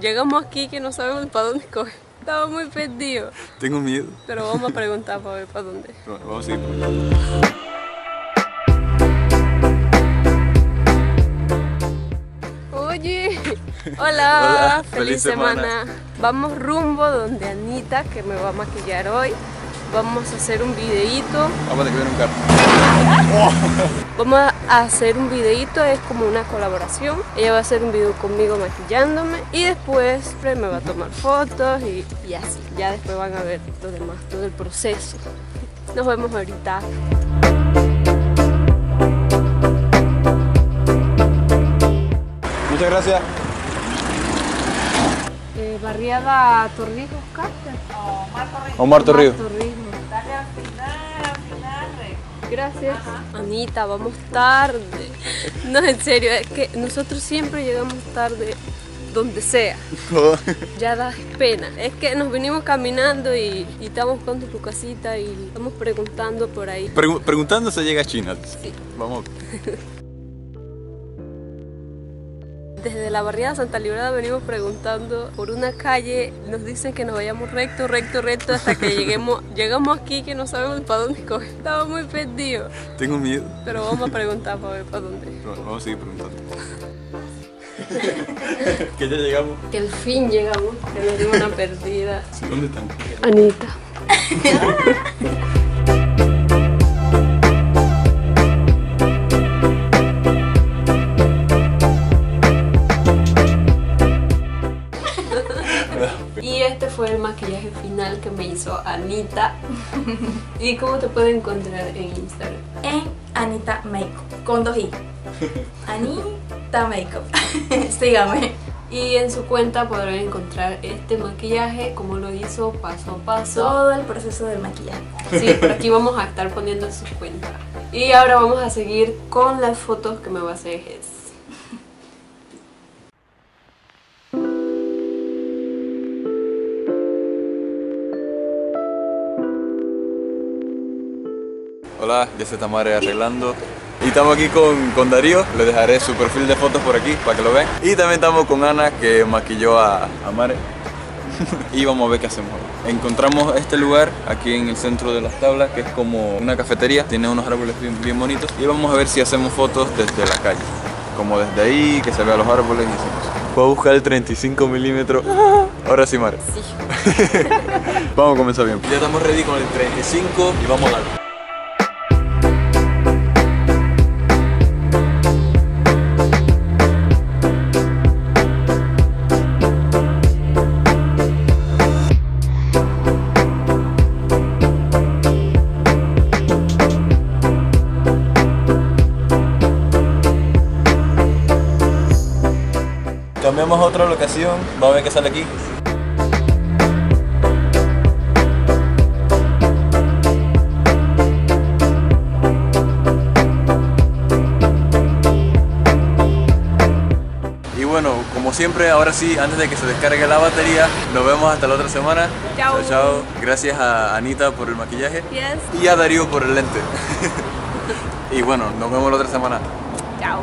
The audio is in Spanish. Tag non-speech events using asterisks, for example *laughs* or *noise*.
Llegamos aquí que no sabemos para dónde coger. Estaba muy perdido. Tengo miedo. Pero vamos a preguntar para ver para dónde. Bueno, vamos a ir. Oye, *laughs* hola, Hola, feliz, feliz semana. semana. Vamos rumbo donde Anita, que me va a maquillar hoy. Vamos a hacer un videíto. Vamos a tener un carro. *laughs* Vamos a hacer un videíto, es como una colaboración. Ella va a hacer un video conmigo maquillándome y después me va a tomar fotos y, y así. Ya después van a ver lo demás, todo el proceso. Nos vemos ahorita. Muchas gracias. Barriada Torrijos, Carter. Omar Torrijos. Torrijos. Gracias. Anita, vamos tarde. No, en serio, es que nosotros siempre llegamos tarde donde sea. *laughs* Ya da pena. Es que nos vinimos caminando y, y estamos buscando tu casita y estamos preguntando por ahí. Pregu- preguntando se llega a China. Sí. Vamos. *laughs* Desde la barriada Santa Librada venimos preguntando por una calle. Nos dicen que nos vayamos recto, recto, recto hasta que *laughs* lleguemos. Llegamos aquí que no sabemos para dónde coger. Estaba muy perdido. Tengo miedo. Pero vamos a preguntar para ver para dónde. Bueno, vamos a seguir preguntando. *laughs* que ya llegamos. Que al fin llegamos, que nos dimos una *laughs* perdida. ¿Dónde están? Anita. Final que me hizo Anita. *laughs* ¿Y cómo te pueden encontrar en Instagram? en Anita Makeup con dos i. *laughs* Anita Makeup. *laughs* Sígame. Y en su cuenta podrán encontrar este maquillaje, como lo hizo paso a paso. Todo el proceso del maquillaje. Sí, por aquí vamos a estar poniendo su cuenta. Y ahora vamos a seguir con las fotos que me va a hacer Jess. Hola, ya se está Mare arreglando. Y estamos aquí con, con Darío, le dejaré su perfil de fotos por aquí para que lo vean. Y también estamos con Ana que maquilló a, a Mare. *laughs* y vamos a ver qué hacemos. ahora. Encontramos este lugar aquí en el centro de las tablas, que es como una cafetería, tiene unos árboles bien, bien bonitos. Y vamos a ver si hacemos fotos desde la calle. Como desde ahí, que se vean los árboles y así. Voy a buscar el 35 milímetros. *laughs* Ahora sí, Mare. Sí. *laughs* Vamos a comenzar bien. Ya estamos ready con el 35 y vamos a darle. Cambiamos a otra locación, vamos a ver qué sale aquí. Y bueno, como siempre, ahora sí, antes de que se descargue la batería, nos vemos hasta la otra semana. Chao. Chao, chao. Gracias a Anita por el maquillaje Yes. y a Darío por el lente. *laughs* y bueno, nos vemos la otra semana. Chao.